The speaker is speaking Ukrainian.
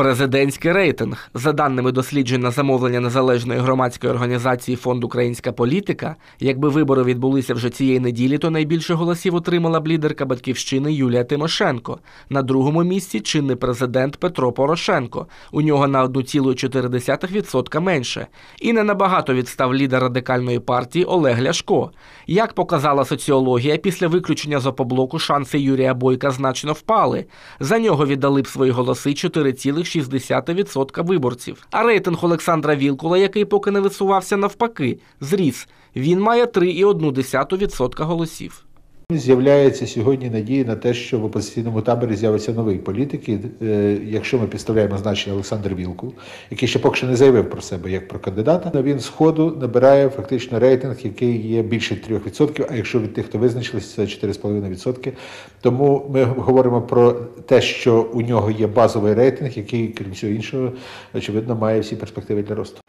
Президентський рейтинг за даними досліджень на замовлення незалежної громадської організації Фонд Українська політика. Якби вибори відбулися вже цієї неділі, то найбільше голосів отримала б лідерка батьківщини Юлія Тимошенко. На другому місці чинний президент Петро Порошенко. У нього на 1,4% менше. І не набагато відстав лідер радикальної партії Олег Ляшко. Як показала соціологія, після виключення з опоблоку шанси Юрія Бойка значно впали. За нього віддали б свої голоси 4,6% виборців. А рейтинг Олександра Вілкула, який поки не висувався навпаки, зріс. Він має 3,1% голосів. З'являється сьогодні надія на те, що в опозиційному таборі з'явиться новий політик. І, е, Якщо ми підставляємо значення Олександр Вілкул, який ще поки що не заявив про себе як про кандидата, він з ходу набирає фактично рейтинг, який є більше 3%, а якщо від тих, хто визначилися, це 4,5%. Тому ми говоримо про те, що у нього є базовий рейтинг, який, крім всього іншого, очевидно, має всі перспективи для росту.